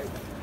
Bye.